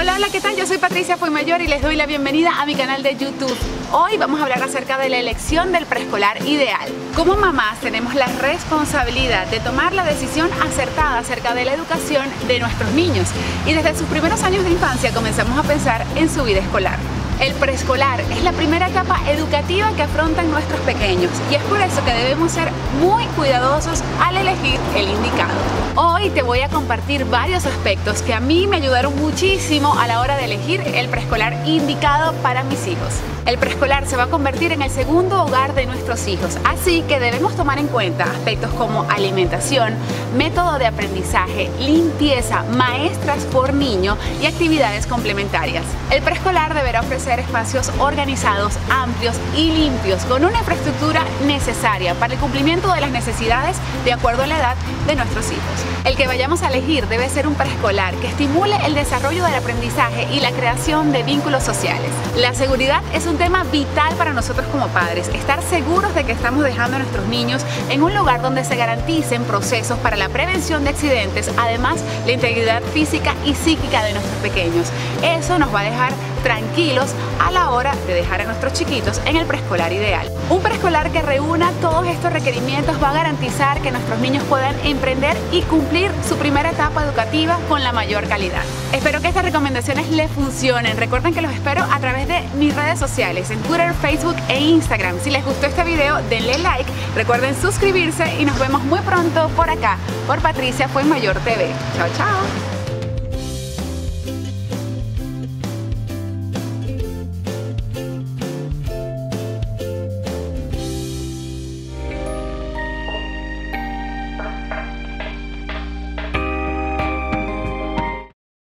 Hola, ¿qué tal? Yo soy Patricia Mayor y les doy la bienvenida a mi canal de YouTube. Hoy vamos a hablar acerca de la elección del preescolar ideal. Como mamás tenemos la responsabilidad de tomar la decisión acertada acerca de la educación de nuestros niños y desde sus primeros años de infancia comenzamos a pensar en su vida escolar. El preescolar es la primera etapa educativa que afrontan nuestros pequeños y es por eso que debemos ser muy cuidadosos al elegir el indicado. Hoy te voy a compartir varios aspectos que a mí me ayudaron muchísimo a la hora de elegir el preescolar indicado para mis hijos. El preescolar se va a convertir en el segundo hogar de nuestros hijos, así que debemos tomar en cuenta aspectos como alimentación, método de aprendizaje, limpieza, maestras por niño y actividades complementarias. El preescolar deberá ofrecer espacios organizados, amplios y limpios, con una infraestructura necesaria para el cumplimiento de las necesidades de acuerdo a la edad de nuestros hijos. El que vayamos a elegir debe ser un preescolar que estimule el desarrollo del aprendizaje y la creación de vínculos sociales. La seguridad es un tema vital para nosotros como padres, estar seguros de que estamos dejando a nuestros niños en un lugar donde se garanticen procesos para la prevención de accidentes, además la integridad física y psíquica de nuestros pequeños. Eso nos va a dejar tranquilos a la hora de dejar a nuestros chiquitos en el preescolar ideal. Un preescolar que reúna todos estos requerimientos va a garantizar que nuestros niños puedan emprender y cumplir su primera etapa educativa con la mayor calidad. Espero que estas recomendaciones les funcionen. Recuerden que los espero a través de mis redes sociales, en Twitter, Facebook e Instagram. Si les gustó este video, denle like, recuerden suscribirse y nos vemos muy pronto por acá, por Patricia Fue Mayor TV. Chao, chao.